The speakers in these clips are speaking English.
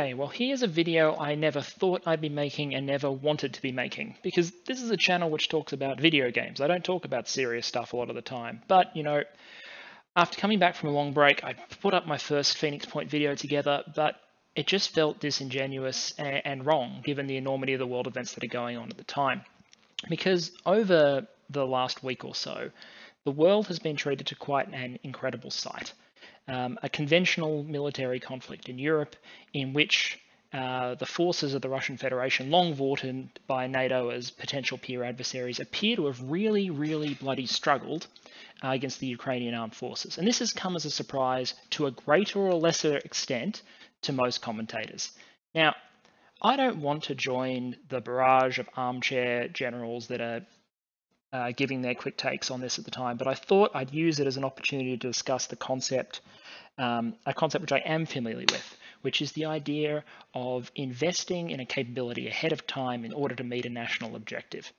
Hey, well here's a video I never thought I'd be making and never wanted to be making, because this is a channel which talks about video games. I don't talk about serious stuff a lot of the time, but you know, after coming back from a long break, I put up my first Phoenix Point video together, but it just felt disingenuous and, and wrong given the enormity of the world events that are going on at the time. Because over the last week or so, the world has been treated to quite an incredible sight um, a conventional military conflict in Europe in which uh, the forces of the Russian Federation, long vaunted by NATO as potential peer adversaries, appear to have really, really bloody struggled uh, against the Ukrainian armed forces. And this has come as a surprise to a greater or lesser extent to most commentators. Now, I don't want to join the barrage of armchair generals that are uh, giving their quick takes on this at the time, but I thought I'd use it as an opportunity to discuss the concept, um, a concept which I am familiar with, which is the idea of investing in a capability ahead of time in order to meet a national objective.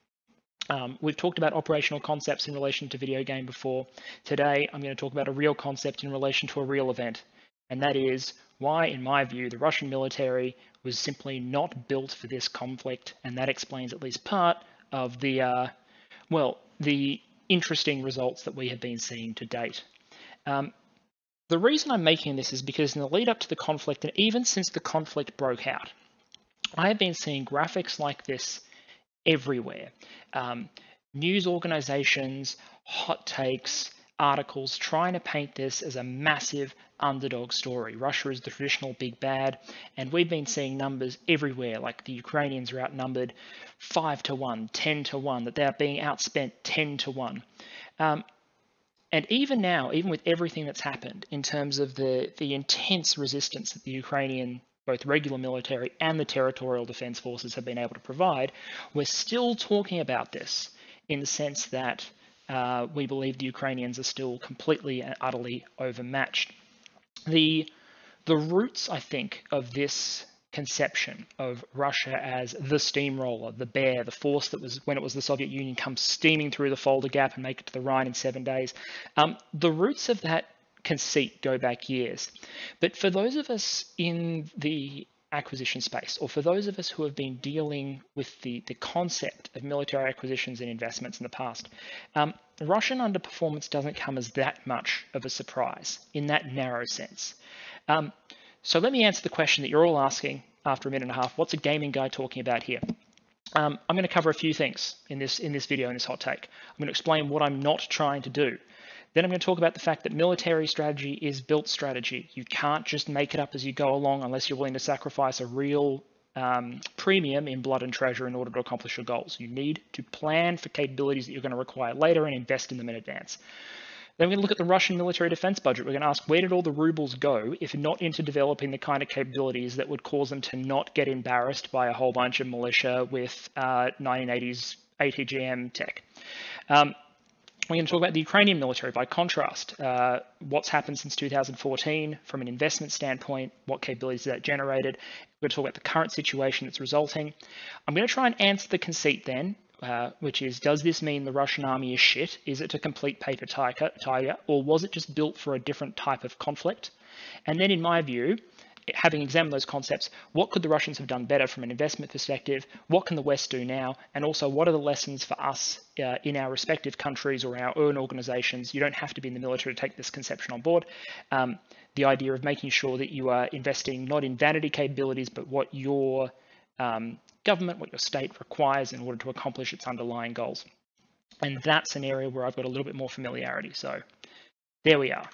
Um, we've talked about operational concepts in relation to video game before. Today, I'm going to talk about a real concept in relation to a real event, and that is why, in my view, the Russian military was simply not built for this conflict, and that explains at least part of the uh, well, the interesting results that we have been seeing to date. Um, the reason I'm making this is because in the lead up to the conflict, and even since the conflict broke out, I have been seeing graphics like this everywhere. Um, news organizations, hot takes, articles trying to paint this as a massive underdog story. Russia is the traditional big bad, and we've been seeing numbers everywhere, like the Ukrainians are outnumbered 5 to 1, 10 to 1, that they're being outspent 10 to 1. Um, and even now, even with everything that's happened in terms of the, the intense resistance that the Ukrainian, both regular military and the territorial defense forces have been able to provide, we're still talking about this in the sense that uh, we believe the Ukrainians are still completely and utterly overmatched. The, the roots, I think, of this conception of Russia as the steamroller, the bear, the force that was, when it was the Soviet Union, come steaming through the Fulda Gap and make it to the Rhine in seven days. Um, the roots of that conceit go back years. But for those of us in the acquisition space, or for those of us who have been dealing with the, the concept of military acquisitions and investments in the past, um, Russian underperformance doesn't come as that much of a surprise in that narrow sense. Um, so let me answer the question that you're all asking after a minute and a half. What's a gaming guy talking about here? Um, I'm going to cover a few things in this in this video in this hot take. I'm going to explain what I'm not trying to do. Then I'm going to talk about the fact that military strategy is built strategy. You can't just make it up as you go along unless you're willing to sacrifice a real um, premium in blood and treasure in order to accomplish your goals. You need to plan for capabilities that you're going to require later and invest in them in advance. Then we're going to look at the Russian military defense budget. We're going to ask where did all the rubles go if not into developing the kind of capabilities that would cause them to not get embarrassed by a whole bunch of militia with uh, 1980s ATGM tech. Um, we're going to talk about the Ukrainian military by contrast. Uh, what's happened since 2014 from an investment standpoint, what capabilities that generated. We're going to talk about the current situation that's resulting. I'm going to try and answer the conceit then, uh, which is, does this mean the Russian army is shit? Is it a complete paper tiger, or was it just built for a different type of conflict? And then in my view, having examined those concepts, what could the Russians have done better from an investment perspective? What can the West do now? And also, what are the lessons for us uh, in our respective countries or our own organizations? You don't have to be in the military to take this conception on board. Um, the idea of making sure that you are investing not in vanity capabilities, but what your um, government, what your state requires in order to accomplish its underlying goals. And that's an area where I've got a little bit more familiarity. So there we are.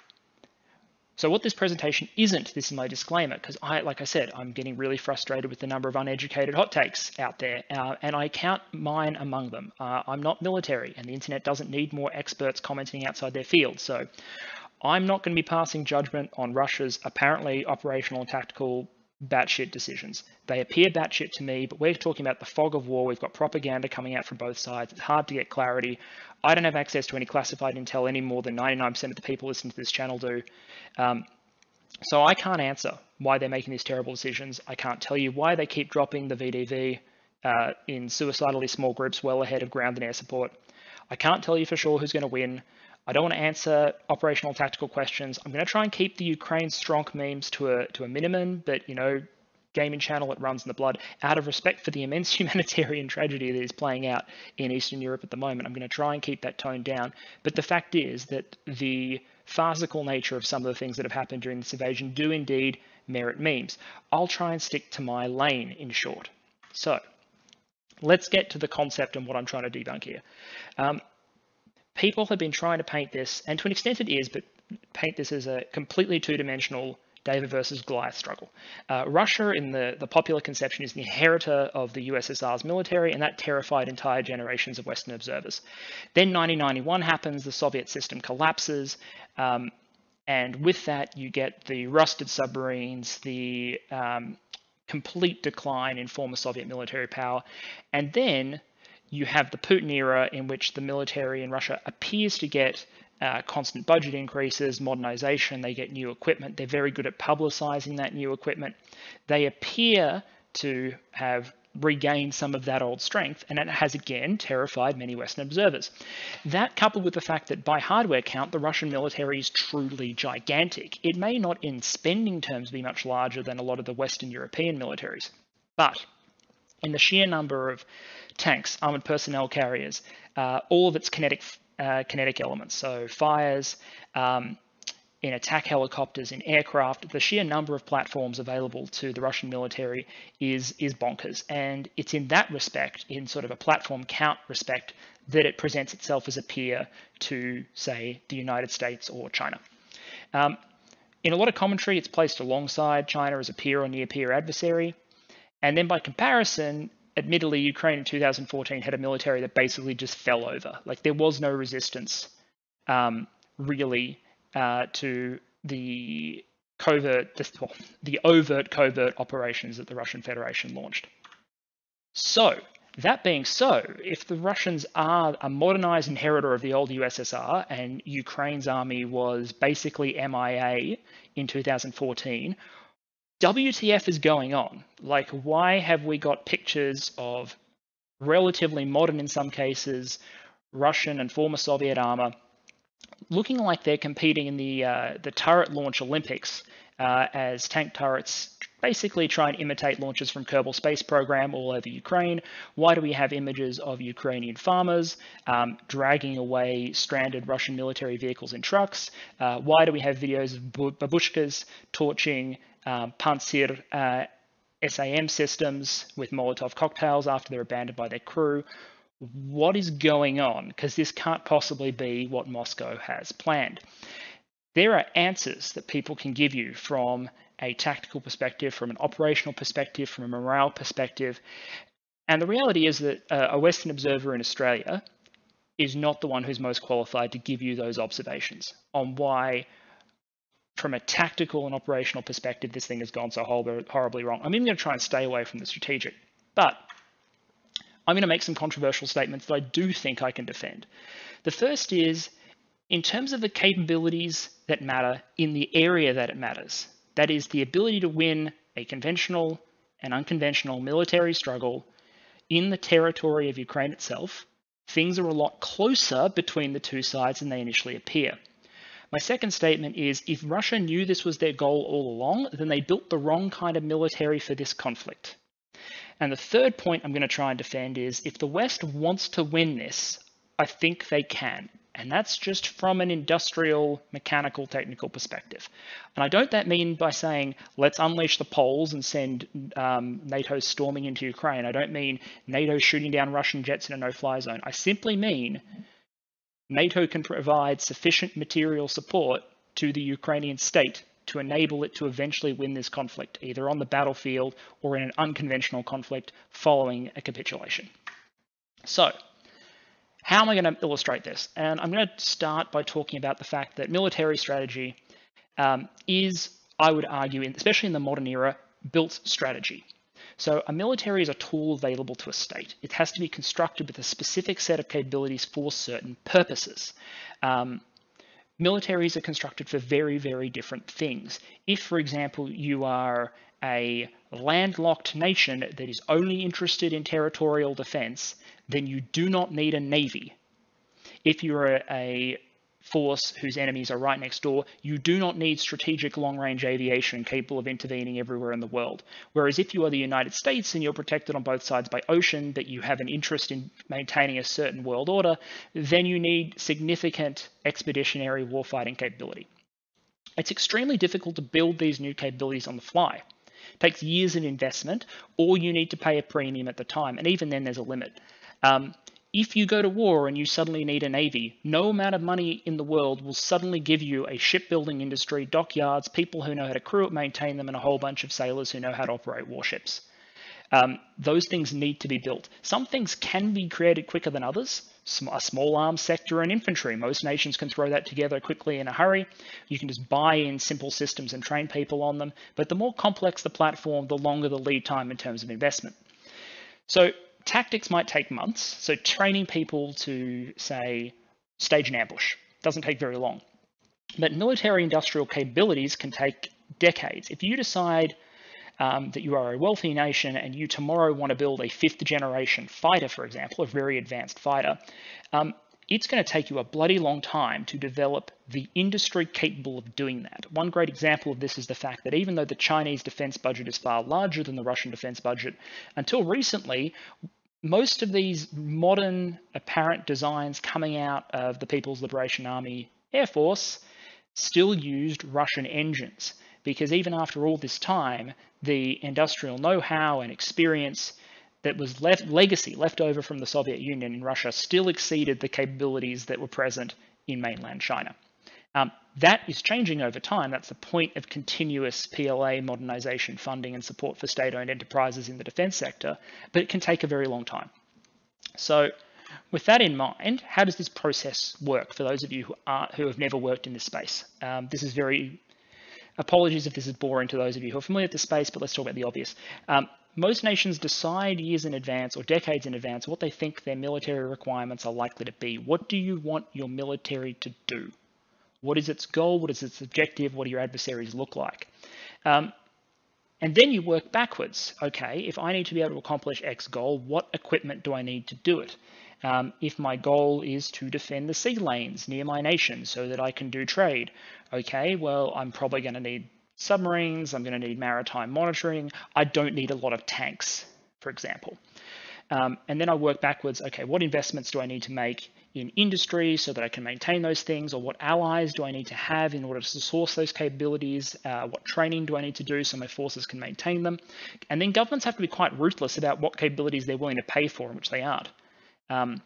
So what this presentation isn't, this is my disclaimer, because I, like I said, I'm getting really frustrated with the number of uneducated hot takes out there, uh, and I count mine among them. Uh, I'm not military, and the internet doesn't need more experts commenting outside their field. So I'm not going to be passing judgment on Russia's apparently operational and tactical batshit decisions. They appear batshit to me, but we're talking about the fog of war. We've got propaganda coming out from both sides. It's hard to get clarity. I don't have access to any classified intel any more than 99% of the people listening to this channel do. Um, so I can't answer why they're making these terrible decisions. I can't tell you why they keep dropping the VDV uh, in suicidally small groups well ahead of ground and air support. I can't tell you for sure who's going to win. I don't want to answer operational tactical questions. I'm going to try and keep the Ukraine strong memes to a to a minimum, but you know, gaming channel. It runs in the blood. Out of respect for the immense humanitarian tragedy that is playing out in Eastern Europe at the moment, I'm going to try and keep that tone down. But the fact is that the farcical nature of some of the things that have happened during this invasion do indeed merit memes. I'll try and stick to my lane in short. So let's get to the concept and what I'm trying to debunk here. Um, people have been trying to paint this, and to an extent it is, but paint this as a completely two-dimensional David versus Goliath struggle. Uh, Russia, in the, the popular conception, is the inheritor of the USSR's military, and that terrified entire generations of Western observers. Then 1991 happens, the Soviet system collapses, um, and with that you get the rusted submarines, the um, complete decline in former Soviet military power, and then you have the Putin era in which the military in Russia appears to get uh, constant budget increases, modernization, they get new equipment. They're very good at publicizing that new equipment. They appear to have regained some of that old strength, and it has again terrified many Western observers. That, coupled with the fact that by hardware count, the Russian military is truly gigantic. It may not in spending terms be much larger than a lot of the Western European militaries, but in the sheer number of tanks, armored personnel carriers, uh, all of its kinetic uh, kinetic elements. So fires, um, in attack helicopters, in aircraft, the sheer number of platforms available to the Russian military is, is bonkers. And it's in that respect, in sort of a platform count respect, that it presents itself as a peer to, say, the United States or China. Um, in a lot of commentary, it's placed alongside China as a peer or near peer adversary. And then by comparison, admittedly, Ukraine in 2014 had a military that basically just fell over. Like there was no resistance um, really uh, to the covert, well, the overt covert operations that the Russian Federation launched. So, that being so, if the Russians are a modernized inheritor of the old USSR and Ukraine's army was basically MIA in 2014, WTF is going on? Like, why have we got pictures of relatively modern, in some cases, Russian and former Soviet armor looking like they're competing in the uh, the turret launch Olympics uh, as tank turrets basically try and imitate launches from Kerbal Space Program all over Ukraine. Why do we have images of Ukrainian farmers um, dragging away stranded Russian military vehicles in trucks? Uh, why do we have videos of babushkas torching um, Pantsir uh, SAM systems with Molotov cocktails after they're abandoned by their crew. What is going on? Because this can't possibly be what Moscow has planned. There are answers that people can give you from a tactical perspective, from an operational perspective, from a morale perspective. And the reality is that uh, a Western observer in Australia is not the one who's most qualified to give you those observations on why from a tactical and operational perspective, this thing has gone so horribly wrong. I'm even going to try and stay away from the strategic, but I'm going to make some controversial statements that I do think I can defend. The first is, in terms of the capabilities that matter in the area that it matters, that is the ability to win a conventional and unconventional military struggle in the territory of Ukraine itself, things are a lot closer between the two sides than they initially appear. My second statement is if Russia knew this was their goal all along, then they built the wrong kind of military for this conflict. And the third point I'm going to try and defend is if the West wants to win this, I think they can. And that's just from an industrial, mechanical, technical perspective. And I don't that mean by saying, let's unleash the Poles and send um, NATO storming into Ukraine. I don't mean NATO shooting down Russian jets in a no-fly zone. I simply mean NATO can provide sufficient material support to the Ukrainian state to enable it to eventually win this conflict, either on the battlefield or in an unconventional conflict following a capitulation. So, how am I going to illustrate this? And I'm going to start by talking about the fact that military strategy um, is, I would argue, especially in the modern era, built strategy. So a military is a tool available to a state. It has to be constructed with a specific set of capabilities for certain purposes. Um, militaries are constructed for very, very different things. If, for example, you are a landlocked nation that is only interested in territorial defense, then you do not need a navy. If you're a, a force whose enemies are right next door, you do not need strategic long range aviation capable of intervening everywhere in the world. Whereas if you are the United States and you're protected on both sides by ocean, that you have an interest in maintaining a certain world order, then you need significant expeditionary warfighting capability. It's extremely difficult to build these new capabilities on the fly. It takes years of investment, or you need to pay a premium at the time, and even then there's a limit. Um, if you go to war and you suddenly need a navy, no amount of money in the world will suddenly give you a shipbuilding industry, dockyards, people who know how to crew it, maintain them, and a whole bunch of sailors who know how to operate warships. Um, those things need to be built. Some things can be created quicker than others. A small arms sector and infantry. Most nations can throw that together quickly in a hurry. You can just buy in simple systems and train people on them. But the more complex the platform, the longer the lead time in terms of investment. So Tactics might take months. So training people to, say, stage an ambush doesn't take very long. But military industrial capabilities can take decades. If you decide um, that you are a wealthy nation and you tomorrow want to build a fifth generation fighter, for example, a very advanced fighter, um, it's going to take you a bloody long time to develop the industry capable of doing that. One great example of this is the fact that even though the Chinese defense budget is far larger than the Russian defense budget, until recently, most of these modern apparent designs coming out of the People's Liberation Army Air Force still used Russian engines because even after all this time, the industrial know-how and experience that was left legacy left over from the Soviet Union in Russia still exceeded the capabilities that were present in mainland China. Um, that is changing over time. That's the point of continuous PLA modernization funding and support for state-owned enterprises in the defense sector, but it can take a very long time. So with that in mind, how does this process work for those of you who, are, who have never worked in this space? Um, this is very, apologies if this is boring to those of you who are familiar with the space, but let's talk about the obvious. Um, most nations decide years in advance or decades in advance what they think their military requirements are likely to be. What do you want your military to do? What is its goal? What is its objective? What do your adversaries look like? Um, and then you work backwards. Okay, if I need to be able to accomplish X goal, what equipment do I need to do it? Um, if my goal is to defend the sea lanes near my nation so that I can do trade, okay, well, I'm probably going to need submarines, I'm going to need maritime monitoring. I don't need a lot of tanks, for example. Um, and then I work backwards, okay, what investments do I need to make in industry so that I can maintain those things, or what allies do I need to have in order to source those capabilities? Uh, what training do I need to do so my forces can maintain them? And then governments have to be quite ruthless about what capabilities they're willing to pay for and which they aren't. Um,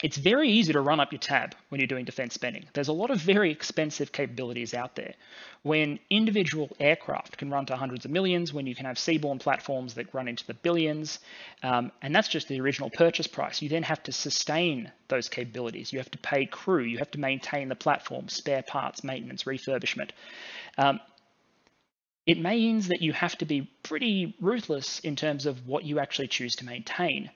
it's very easy to run up your tab when you're doing defense spending. There's a lot of very expensive capabilities out there. When individual aircraft can run to hundreds of millions, when you can have seaborne platforms that run into the billions, um, and that's just the original purchase price. You then have to sustain those capabilities. You have to pay crew, you have to maintain the platform, spare parts, maintenance, refurbishment. Um, it means that you have to be pretty ruthless in terms of what you actually choose to maintain.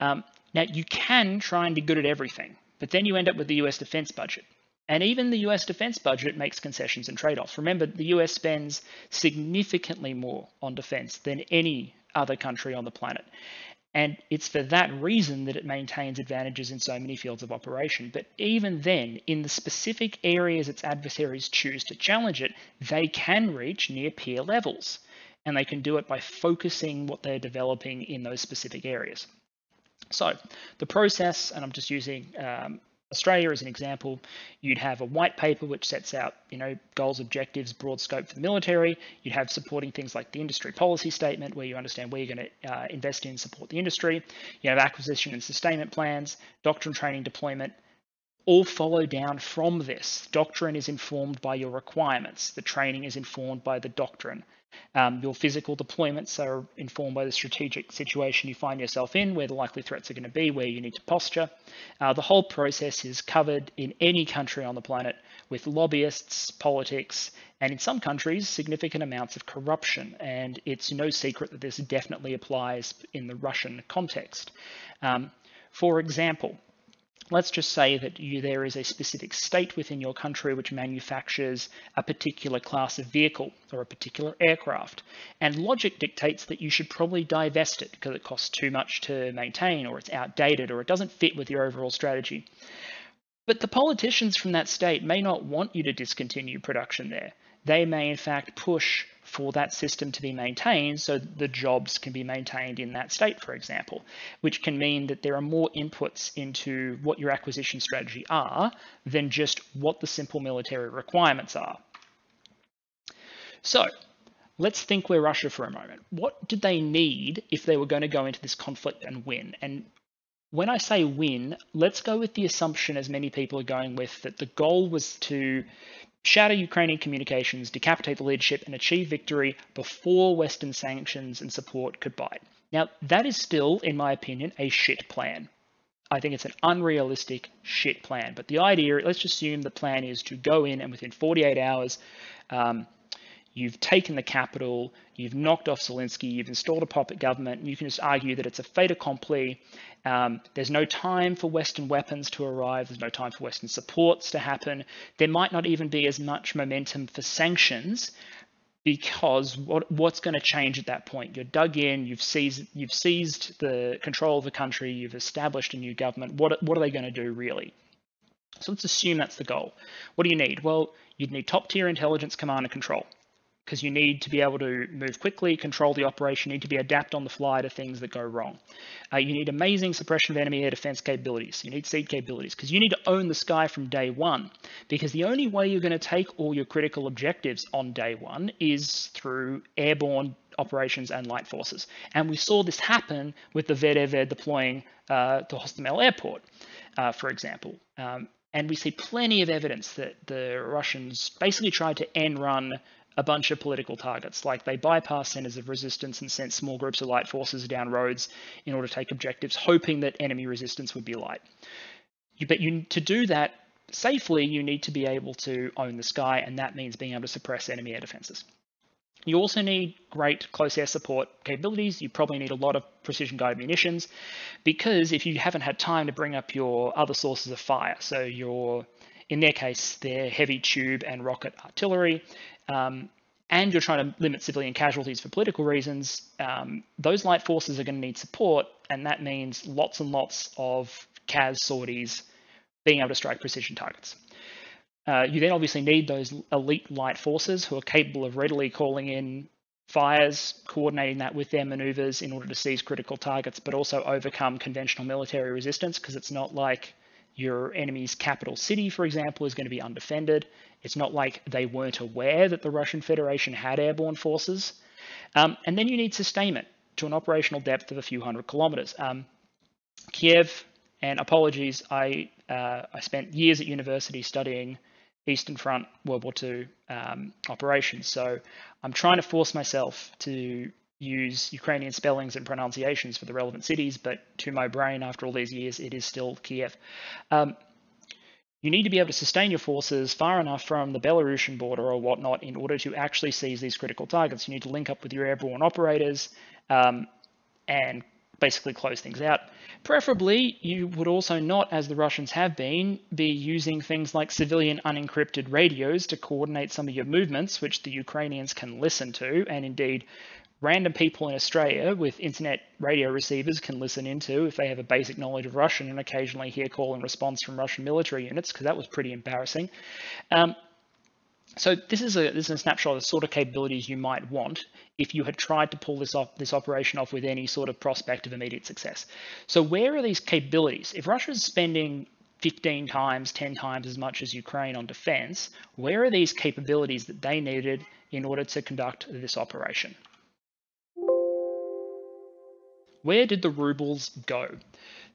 Um, now, you can try and be good at everything, but then you end up with the US defense budget. And even the US defense budget makes concessions and trade offs. Remember, the US spends significantly more on defense than any other country on the planet. And it's for that reason that it maintains advantages in so many fields of operation. But even then, in the specific areas its adversaries choose to challenge it, they can reach near peer levels. And they can do it by focusing what they're developing in those specific areas. So the process, and I'm just using um, Australia as an example, you'd have a white paper which sets out, you know, goals, objectives, broad scope for the military. You'd have supporting things like the industry policy statement, where you understand where you're going to uh, invest in, support the industry. You have acquisition and sustainment plans, doctrine, training, deployment. All follow down from this. Doctrine is informed by your requirements. The training is informed by the doctrine. Um, your physical deployments are informed by the strategic situation you find yourself in, where the likely threats are going to be, where you need to posture. Uh, the whole process is covered in any country on the planet with lobbyists, politics, and in some countries, significant amounts of corruption. And it's no secret that this definitely applies in the Russian context. Um, for example, let's just say that you, there is a specific state within your country which manufactures a particular class of vehicle or a particular aircraft. And logic dictates that you should probably divest it because it costs too much to maintain or it's outdated or it doesn't fit with your overall strategy. But the politicians from that state may not want you to discontinue production there. They may, in fact, push for that system to be maintained so the jobs can be maintained in that state, for example, which can mean that there are more inputs into what your acquisition strategy are than just what the simple military requirements are. So let's think we're Russia for a moment. What did they need if they were going to go into this conflict and win? And when I say win, let's go with the assumption, as many people are going with, that the goal was to shatter Ukrainian communications, decapitate the leadership, and achieve victory before Western sanctions and support could bite. Now, that is still, in my opinion, a shit plan. I think it's an unrealistic shit plan. But the idea, let's just assume the plan is to go in and within 48 hours, um, you've taken the capital, you've knocked off Zelensky, you've installed a puppet government, and you can just argue that it's a fait accompli. Um, there's no time for Western weapons to arrive, there's no time for Western supports to happen. There might not even be as much momentum for sanctions because what, what's going to change at that point? You're dug in, you've seized, you've seized the control of the country, you've established a new government. What, what are they going to do really? So let's assume that's the goal. What do you need? Well, you'd need top tier intelligence command and control because you need to be able to move quickly, control the operation, you need to be adapt on the fly to things that go wrong. Uh, you need amazing suppression of enemy air defense capabilities. You need SEAD capabilities because you need to own the sky from day one. Because the only way you're going to take all your critical objectives on day one is through airborne operations and light forces. And we saw this happen with the VDV deploying uh, to Hostomel Airport, uh, for example. Um, and we see plenty of evidence that the Russians basically tried to end run a bunch of political targets, like they bypass centers of resistance and sent small groups of light forces down roads in order to take objectives, hoping that enemy resistance would be light. But you, to do that safely, you need to be able to own the sky, and that means being able to suppress enemy air defenses. You also need great close air support capabilities. You probably need a lot of precision guided munitions because if you haven't had time to bring up your other sources of fire, so your in their case, their heavy tube and rocket artillery, um, and you're trying to limit civilian casualties for political reasons, um, those light forces are going to need support, and that means lots and lots of CAS sorties being able to strike precision targets. Uh, you then obviously need those elite light forces who are capable of readily calling in fires, coordinating that with their maneuvers in order to seize critical targets, but also overcome conventional military resistance because it's not like your enemy's capital city, for example, is going to be undefended. It's not like they weren't aware that the Russian Federation had airborne forces. Um, and then you need sustainment to an operational depth of a few hundred kilometers. Um, Kiev, and apologies, I, uh, I spent years at university studying Eastern Front World War II um, operations. So I'm trying to force myself to use Ukrainian spellings and pronunciations for the relevant cities, but to my brain, after all these years, it is still Kiev. Um, you need to be able to sustain your forces far enough from the Belarusian border or whatnot in order to actually seize these critical targets. You need to link up with your airborne operators um, and basically close things out. Preferably, you would also not, as the Russians have been, be using things like civilian unencrypted radios to coordinate some of your movements, which the Ukrainians can listen to, and indeed random people in Australia with internet radio receivers can listen into if they have a basic knowledge of Russian and occasionally hear call and response from Russian military units, because that was pretty embarrassing. Um, so this is a this is a snapshot of the sort of capabilities you might want if you had tried to pull this off this operation off with any sort of prospect of immediate success. So where are these capabilities? If Russia is spending 15 times, 10 times as much as Ukraine on defense, where are these capabilities that they needed in order to conduct this operation? Where did the rubles go?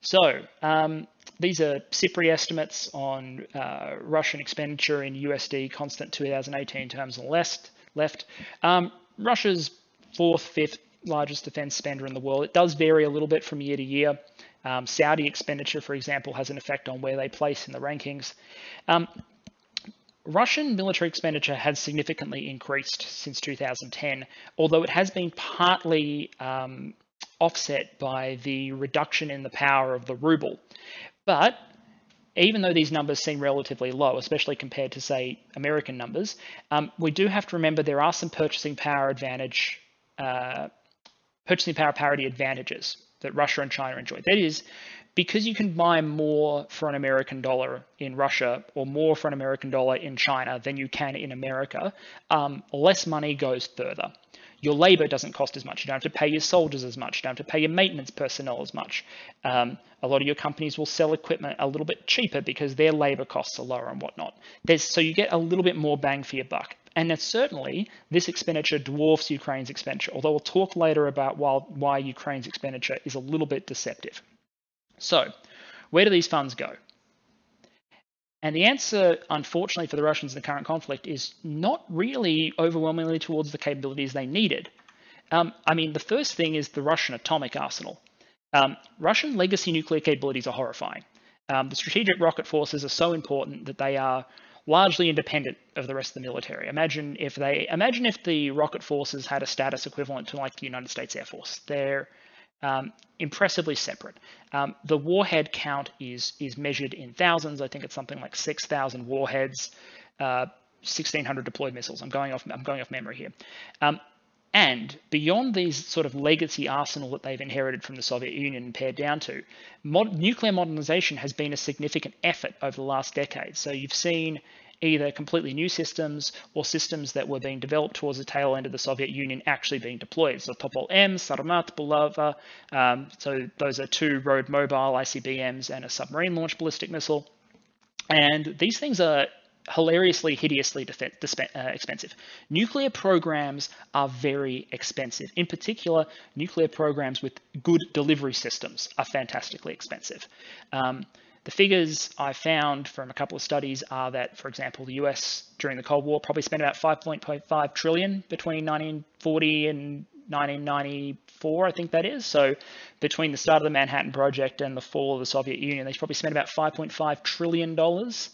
So um, these are SIPRI estimates on uh, Russian expenditure in USD constant 2018 terms on the left. left. Um, Russia's fourth, fifth largest defense spender in the world. It does vary a little bit from year to year. Um, Saudi expenditure, for example, has an effect on where they place in the rankings. Um, Russian military expenditure has significantly increased since 2010, although it has been partly um, offset by the reduction in the power of the ruble. But even though these numbers seem relatively low, especially compared to, say, American numbers, um, we do have to remember there are some purchasing power advantage, uh, purchasing power parity advantages that Russia and China enjoy. That is, because you can buy more for an American dollar in Russia or more for an American dollar in China than you can in America, um, less money goes further. Your labor doesn't cost as much. You don't have to pay your soldiers as much. You don't have to pay your maintenance personnel as much. Um, a lot of your companies will sell equipment a little bit cheaper because their labor costs are lower and whatnot. There's, so you get a little bit more bang for your buck. And certainly, this expenditure dwarfs Ukraine's expenditure, although we'll talk later about why, why Ukraine's expenditure is a little bit deceptive. So, where do these funds go? And the answer, unfortunately for the Russians in the current conflict, is not really overwhelmingly towards the capabilities they needed. Um, I mean, the first thing is the Russian atomic arsenal. Um, Russian legacy nuclear capabilities are horrifying. Um, the strategic rocket forces are so important that they are largely independent of the rest of the military. Imagine if they imagine if the rocket forces had a status equivalent to like the United States Air Force. They're um, impressively separate. Um, the warhead count is is measured in thousands. I think it's something like 6,000 warheads, uh, 1,600 deployed missiles. I'm going off I'm going off memory here. Um, and beyond these sort of legacy arsenal that they've inherited from the Soviet Union and pared down to, mod nuclear modernization has been a significant effort over the last decade. So you've seen either completely new systems or systems that were being developed towards the tail end of the Soviet Union actually being deployed. So Topol-M, Sarmat, Bulava, um, so those are two road mobile ICBMs and a submarine launched ballistic missile. And these things are hilariously, hideously uh, expensive. Nuclear programs are very expensive. In particular, nuclear programs with good delivery systems are fantastically expensive. Um, the figures I found from a couple of studies are that, for example, the US during the Cold War probably spent about 5.5 trillion between 1940 and 1994, I think that is. So between the start of the Manhattan Project and the fall of the Soviet Union, they probably spent about 5.5 trillion dollars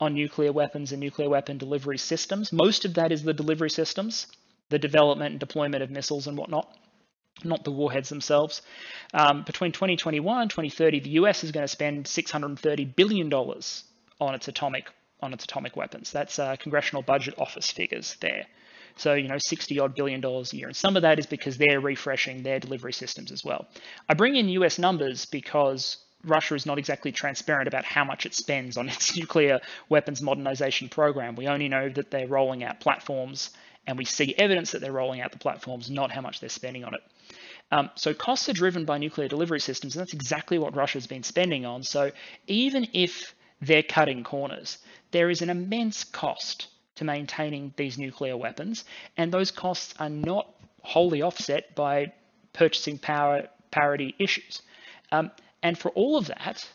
on nuclear weapons and nuclear weapon delivery systems. Most of that is the delivery systems, the development and deployment of missiles and whatnot not the warheads themselves. Um, between 2021 and 2030, the US is going to spend 630 billion dollars on its atomic on its atomic weapons. That's uh, Congressional Budget Office figures there. So you know, 60 odd billion dollars a year, and some of that is because they're refreshing their delivery systems as well. I bring in US numbers because Russia is not exactly transparent about how much it spends on its nuclear weapons modernization program. We only know that they're rolling out platforms and we see evidence that they're rolling out the platforms, not how much they're spending on it. Um, so costs are driven by nuclear delivery systems, and that's exactly what Russia's been spending on. So even if they're cutting corners, there is an immense cost to maintaining these nuclear weapons, and those costs are not wholly offset by purchasing power parity issues. Um, and for all of that,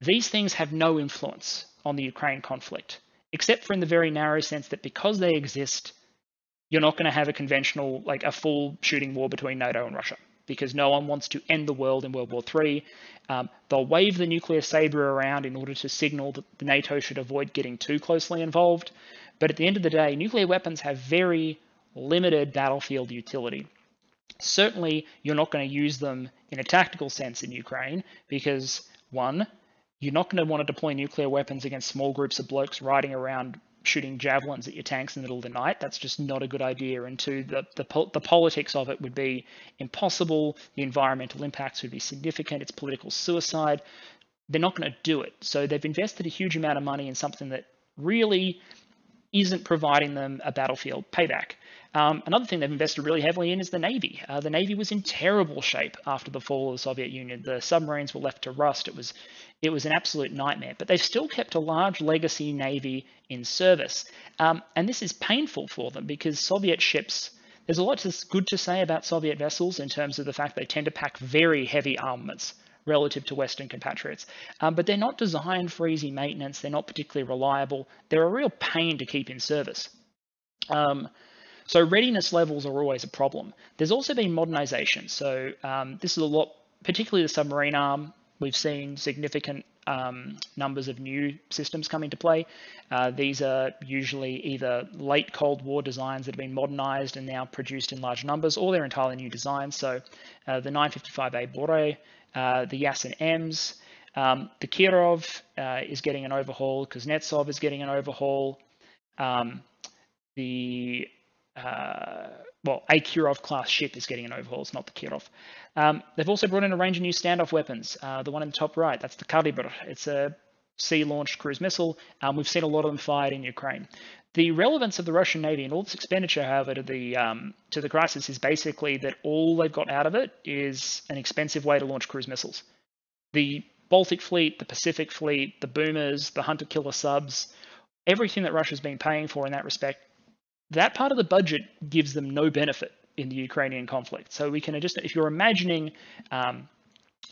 these things have no influence on the Ukraine conflict, except for in the very narrow sense that because they exist, you're not going to have a conventional, like a full shooting war between NATO and Russia because no one wants to end the world in World War III. Um, they'll wave the nuclear saber around in order to signal that NATO should avoid getting too closely involved. But at the end of the day, nuclear weapons have very limited battlefield utility. Certainly, you're not going to use them in a tactical sense in Ukraine because, one, you're not going to want to deploy nuclear weapons against small groups of blokes riding around shooting javelins at your tanks in the middle of the night. That's just not a good idea. And two, the, the, the politics of it would be impossible. The environmental impacts would be significant. It's political suicide. They're not going to do it. So they've invested a huge amount of money in something that really isn't providing them a battlefield payback. Um, another thing they've invested really heavily in is the Navy. Uh, the Navy was in terrible shape after the fall of the Soviet Union. The submarines were left to rust. It was, it was an absolute nightmare. But they've still kept a large legacy Navy in service. Um, and this is painful for them because Soviet ships, there's a lot that's good to say about Soviet vessels in terms of the fact they tend to pack very heavy armaments relative to Western compatriots. Um, but they're not designed for easy maintenance. They're not particularly reliable. They're a real pain to keep in service. Um, so readiness levels are always a problem. There's also been modernization. So um, this is a lot, particularly the submarine arm. We've seen significant um, numbers of new systems come into play. Uh, these are usually either late Cold War designs that have been modernized and now produced in large numbers, or they're entirely new designs. So uh, the 955A Borei, uh, the Yasen Ms, um, the Kirov uh, is getting an overhaul, Kuznetsov is getting an overhaul. Um, the uh, well, a Kirov class ship is getting an overhaul. It's not the Kirov. Um, they've also brought in a range of new standoff weapons. Uh, the one in the top right, that's the Kalibr. It's a sea-launched cruise missile. Um, we've seen a lot of them fired in Ukraine. The relevance of the Russian Navy and all this expenditure, however, to the um, to the crisis is basically that all they've got out of it is an expensive way to launch cruise missiles. The Baltic Fleet, the Pacific Fleet, the boomers, the hunter killer subs, everything that Russia's been paying for in that respect, that part of the budget gives them no benefit in the Ukrainian conflict. So we can just, if you're imagining um,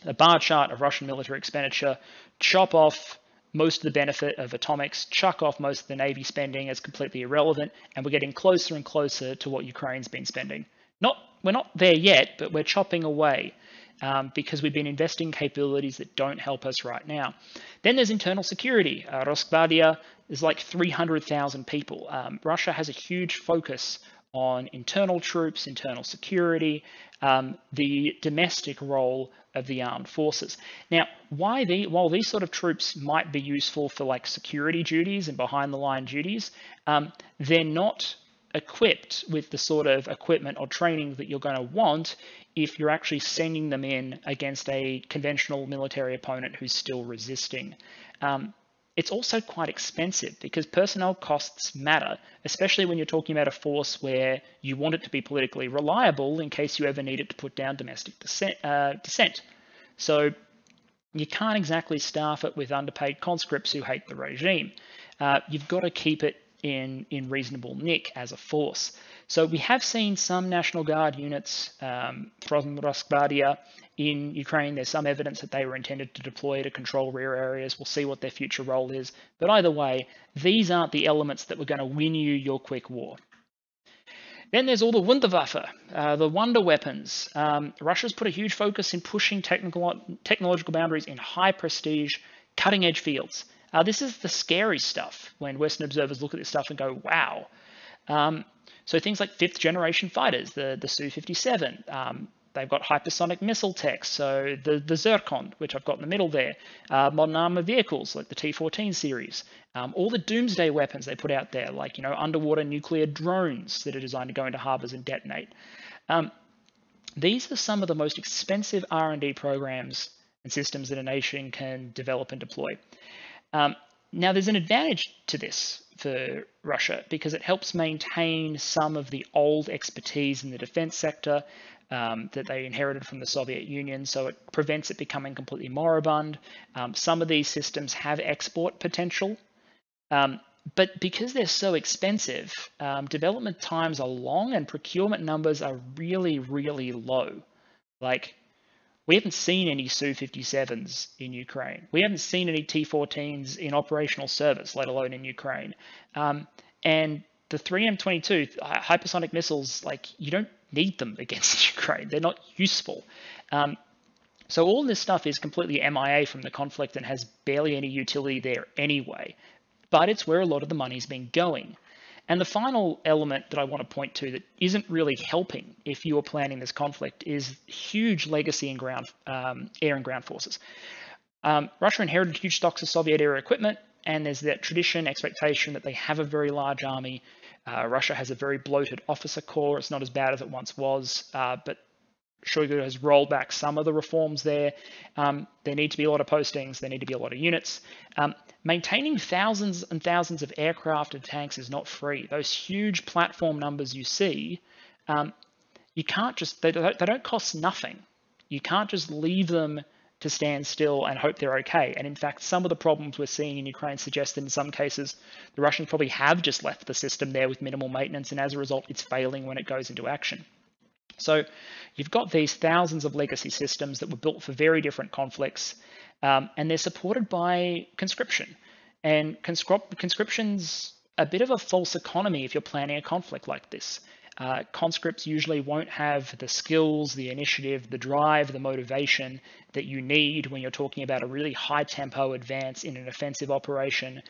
a bar chart of Russian military expenditure, chop off most of the benefit of atomics, chuck off most of the Navy spending as completely irrelevant, and we're getting closer and closer to what Ukraine's been spending. Not, we're not there yet, but we're chopping away um, because we've been investing capabilities that don't help us right now. Then there's internal security. Uh, Rosgvardia is like 300,000 people. Um, Russia has a huge focus on internal troops, internal security, um, the domestic role of the armed forces. Now, why the, while these sort of troops might be useful for like security duties and behind the line duties, um, they're not equipped with the sort of equipment or training that you're going to want if you're actually sending them in against a conventional military opponent who's still resisting. Um, it's also quite expensive because personnel costs matter, especially when you're talking about a force where you want it to be politically reliable in case you ever need it to put down domestic dissent. Uh, dissent. So you can't exactly staff it with underpaid conscripts who hate the regime. Uh, you've got to keep it in, in reasonable nick as a force. So we have seen some National Guard units um, from Rosgvardia in Ukraine. There's some evidence that they were intended to deploy to control rear areas. We'll see what their future role is. But either way, these aren't the elements that were going to win you your quick war. Then there's all the Wunderwaffe, uh, the wonder weapons. Um, Russia's put a huge focus in pushing technical, technological boundaries in high prestige, cutting edge fields. Uh, this is the scary stuff when Western observers look at this stuff and go, wow. Um, so things like fifth generation fighters, the, the Su-57, um, they've got hypersonic missile tech, so the, the Zircon, which I've got in the middle there, uh, modern armor vehicles like the T-14 series, um, all the doomsday weapons they put out there, like you know underwater nuclear drones that are designed to go into harbors and detonate. Um, these are some of the most expensive R&D programs and systems that a nation can develop and deploy. Um, now, there's an advantage to this for Russia because it helps maintain some of the old expertise in the defense sector um, that they inherited from the Soviet Union, so it prevents it becoming completely moribund. Um, some of these systems have export potential, um, but because they're so expensive, um, development times are long and procurement numbers are really, really low. Like we haven't seen any Su-57s in Ukraine. We haven't seen any T-14s in operational service, let alone in Ukraine. Um, and the 3M22 hypersonic missiles, like you don't need them against Ukraine. They're not useful. Um, so all this stuff is completely MIA from the conflict and has barely any utility there anyway. But it's where a lot of the money's been going. And the final element that I want to point to that isn't really helping if you are planning this conflict is huge legacy in ground, um, air and ground forces. Um, Russia inherited huge stocks of Soviet era equipment, and there's that tradition, expectation that they have a very large army. Uh, Russia has a very bloated officer corps. It's not as bad as it once was, uh, but Shoigu has rolled back some of the reforms there. Um, there need to be a lot of postings. There need to be a lot of units. Um, maintaining thousands and thousands of aircraft and tanks is not free. Those huge platform numbers you see, um, you can't just, they don't, they don't cost nothing. You can't just leave them to stand still and hope they're okay. And in fact, some of the problems we're seeing in Ukraine suggest that in some cases, the Russians probably have just left the system there with minimal maintenance, and as a result, it's failing when it goes into action. So you've got these thousands of legacy systems that were built for very different conflicts, um, and they're supported by conscription. And conscript conscription's a bit of a false economy if you're planning a conflict like this. Uh, conscripts usually won't have the skills, the initiative, the drive, the motivation that you need when you're talking about a really high tempo advance in an offensive operation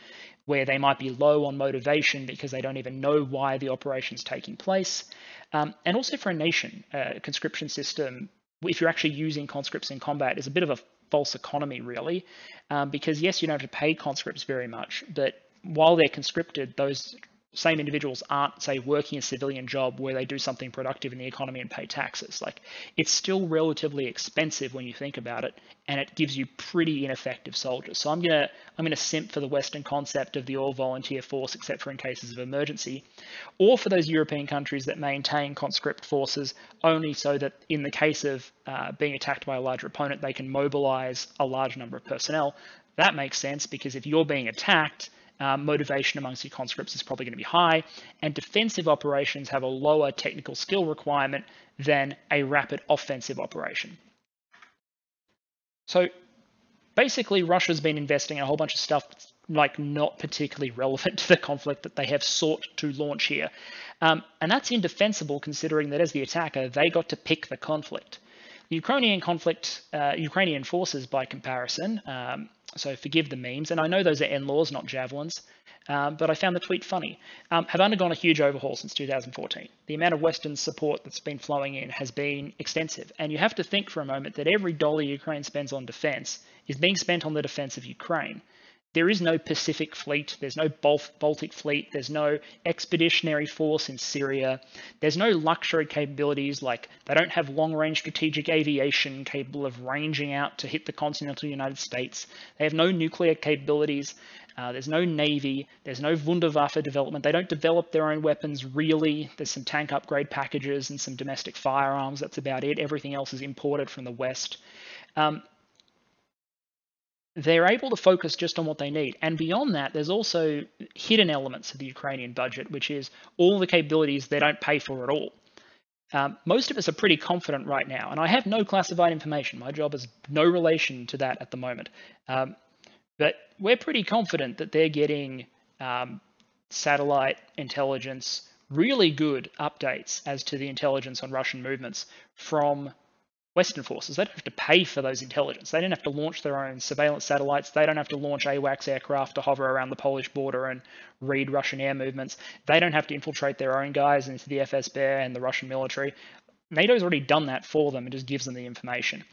where they might be low on motivation because they don't even know why the operation is taking place. Um, and also for a nation, a conscription system, if you're actually using conscripts in combat, is a bit of a false economy, really, um, because yes, you don't have to pay conscripts very much, but while they're conscripted, those same individuals aren't, say, working a civilian job where they do something productive in the economy and pay taxes. Like, it's still relatively expensive when you think about it, and it gives you pretty ineffective soldiers. So I'm gonna I'm gonna simp for the Western concept of the all-volunteer force, except for in cases of emergency, or for those European countries that maintain conscript forces only so that in the case of uh, being attacked by a larger opponent, they can mobilize a large number of personnel. That makes sense because if you're being attacked, um, motivation amongst your conscripts is probably going to be high, and defensive operations have a lower technical skill requirement than a rapid offensive operation. So basically, Russia's been investing in a whole bunch of stuff like not particularly relevant to the conflict that they have sought to launch here. Um, and that's indefensible considering that as the attacker, they got to pick the conflict. The Ukrainian conflict, uh, Ukrainian forces by comparison, um, so forgive the memes. And I know those are NLAWs, not javelins. Um, but I found the tweet funny, um, have undergone a huge overhaul since 2014. The amount of Western support that's been flowing in has been extensive. And you have to think for a moment that every dollar Ukraine spends on defense is being spent on the defense of Ukraine. There is no Pacific fleet, there's no Baltic fleet, there's no expeditionary force in Syria, there's no luxury capabilities like they don't have long range strategic aviation capable of ranging out to hit the continental United States, they have no nuclear capabilities, uh, there's no navy, there's no Wunderwaffe development, they don't develop their own weapons really, there's some tank upgrade packages and some domestic firearms, that's about it, everything else is imported from the West. Um, they're able to focus just on what they need. And beyond that, there's also hidden elements of the Ukrainian budget, which is all the capabilities they don't pay for at all. Um, most of us are pretty confident right now, and I have no classified information. My job has no relation to that at the moment. Um, but we're pretty confident that they're getting um, satellite intelligence, really good updates as to the intelligence on Russian movements from Western forces. They don't have to pay for those intelligence. They don't have to launch their own surveillance satellites. They don't have to launch AWACS aircraft to hover around the Polish border and read Russian air movements. They don't have to infiltrate their own guys into the FSB and the Russian military. NATO's already done that for them. It just gives them the information.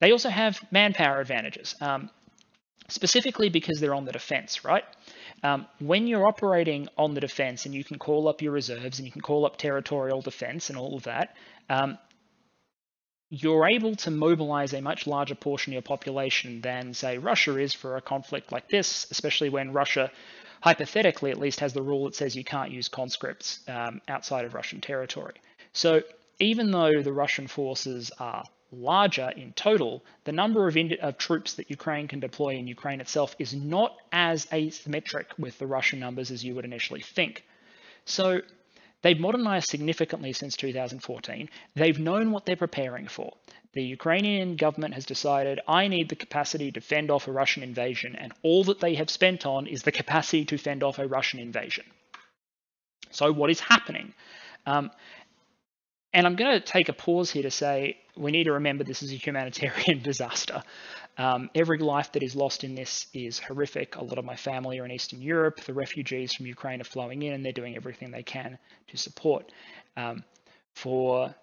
They also have manpower advantages, um, specifically because they're on the defense, right? Um, when you're operating on the defense and you can call up your reserves and you can call up territorial defense and all of that, um, you're able to mobilize a much larger portion of your population than, say, Russia is for a conflict like this, especially when Russia, hypothetically at least, has the rule that says you can't use conscripts um, outside of Russian territory. So even though the Russian forces are larger in total, the number of, of, troops that Ukraine can deploy in Ukraine itself is not as asymmetric with the Russian numbers as you would initially think. So They've modernized significantly since 2014. They've known what they're preparing for. The Ukrainian government has decided, I need the capacity to fend off a Russian invasion, and all that they have spent on is the capacity to fend off a Russian invasion. So, what is happening? Um, and I'm going to take a pause here to say we need to remember this is a humanitarian disaster. Um, every life that is lost in this is horrific. A lot of my family are in Eastern Europe. The refugees from Ukraine are flowing in and they're doing everything they can to support. Um, for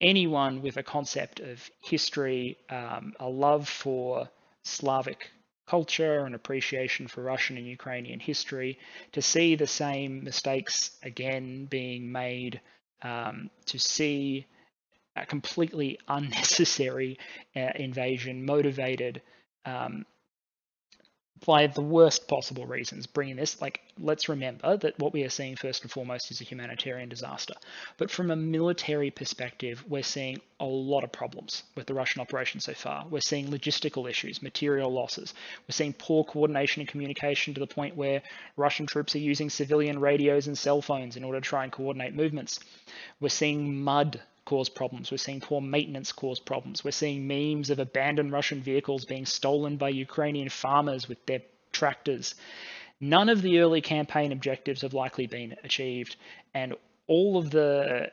anyone with a concept of history, um, a love for Slavic culture and appreciation for Russian and Ukrainian history, to see the same mistakes again being made, um, to see a completely unnecessary uh, invasion motivated um, by the worst possible reasons bringing this like let's remember that what we are seeing first and foremost is a humanitarian disaster. But from a military perspective we're seeing a lot of problems with the russian operation so far. We're seeing logistical issues material losses. We're seeing poor coordination and communication to the point where russian troops are using civilian radios and cell phones in order to try and coordinate movements. We're seeing mud cause problems. We're seeing poor maintenance cause problems. We're seeing memes of abandoned Russian vehicles being stolen by Ukrainian farmers with their tractors. None of the early campaign objectives have likely been achieved, and all of the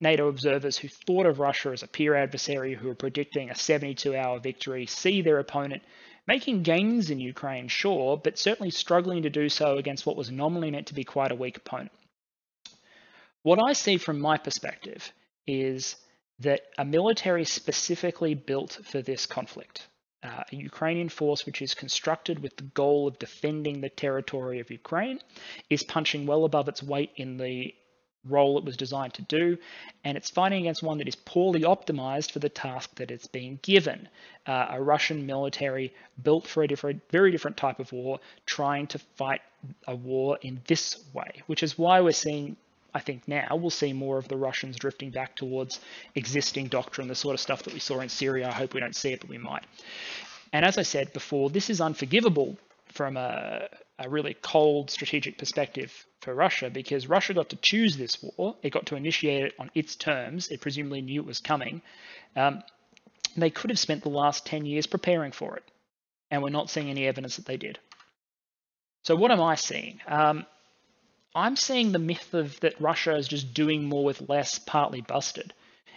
NATO observers who thought of Russia as a peer adversary who are predicting a 72 hour victory see their opponent making gains in Ukraine, sure, but certainly struggling to do so against what was nominally meant to be quite a weak opponent. What I see from my perspective is that a military specifically built for this conflict, uh, a Ukrainian force which is constructed with the goal of defending the territory of Ukraine, is punching well above its weight in the role it was designed to do, and it's fighting against one that is poorly optimized for the task that it's being given. Uh, a Russian military built for a different, very different type of war, trying to fight a war in this way, which is why we're seeing I think now we'll see more of the Russians drifting back towards existing doctrine, the sort of stuff that we saw in Syria. I hope we don't see it, but we might. And as I said before, this is unforgivable from a, a really cold strategic perspective for Russia because Russia got to choose this war. It got to initiate it on its terms. It presumably knew it was coming. Um, they could have spent the last 10 years preparing for it, and we're not seeing any evidence that they did. So, what am I seeing? Um, I'm seeing the myth of that Russia is just doing more with less partly busted.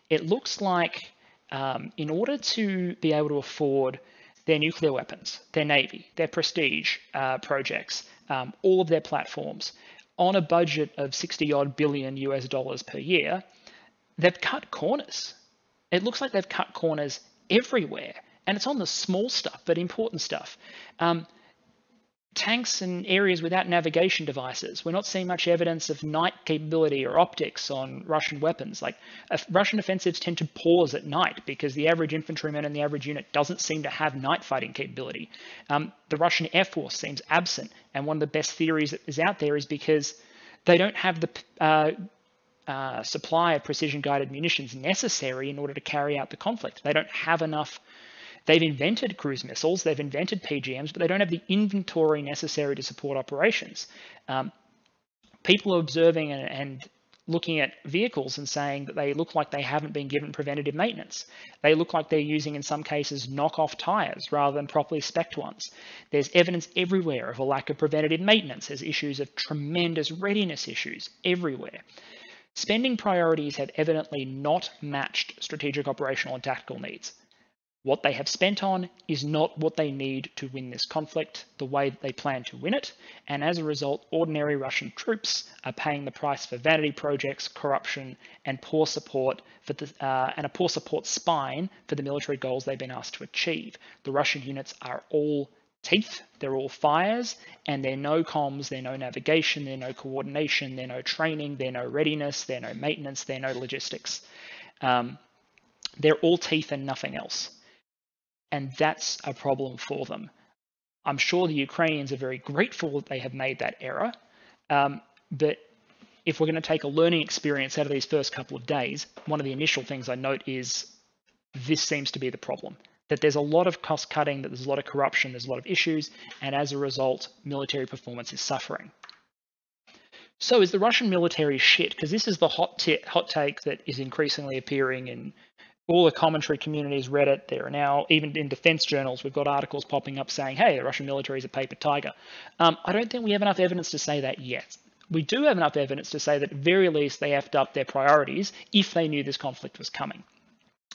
It looks like um, in order to be able to afford their nuclear weapons, their navy, their prestige uh, projects, um, all of their platforms, on a budget of 60 odd billion US dollars per year, they've cut corners. It looks like they've cut corners everywhere. And it's on the small stuff, but important stuff. Um, tanks and areas without navigation devices. We're not seeing much evidence of night capability or optics on Russian weapons. Like uh, Russian offensives tend to pause at night because the average infantryman and the average unit doesn't seem to have night fighting capability. Um, the Russian Air Force seems absent. And one of the best theories that is out there is because they don't have the uh, uh, supply of precision guided munitions necessary in order to carry out the conflict. They don't have enough They've invented cruise missiles, they've invented PGMs, but they don't have the inventory necessary to support operations. Um, people are observing and, and looking at vehicles and saying that they look like they haven't been given preventative maintenance. They look like they're using, in some cases, knockoff tyres rather than properly spec'd ones. There's evidence everywhere of a lack of preventative maintenance. There's issues of tremendous readiness issues everywhere. Spending priorities have evidently not matched strategic operational and tactical needs. What they have spent on is not what they need to win this conflict the way that they plan to win it, and as a result, ordinary Russian troops are paying the price for vanity projects, corruption, and poor support for the, uh, and a poor support spine for the military goals they've been asked to achieve. The Russian units are all teeth, they're all fires, and they're no comms, they're no navigation, they're no coordination, they're no training, they're no readiness, they're no maintenance, they're no logistics. Um, they're all teeth and nothing else and that's a problem for them. I'm sure the Ukrainians are very grateful that they have made that error, um, but if we're going to take a learning experience out of these first couple of days, one of the initial things I note is this seems to be the problem. That there's a lot of cost cutting, that there's a lot of corruption, there's a lot of issues, and as a result, military performance is suffering. So is the Russian military shit? Because this is the hot, hot take that is increasingly appearing in all the commentary communities read it. There are now, even in defense journals, we've got articles popping up saying, hey, the Russian military is a paper tiger. Um, I don't think we have enough evidence to say that yet. We do have enough evidence to say that at very least they effed up their priorities if they knew this conflict was coming.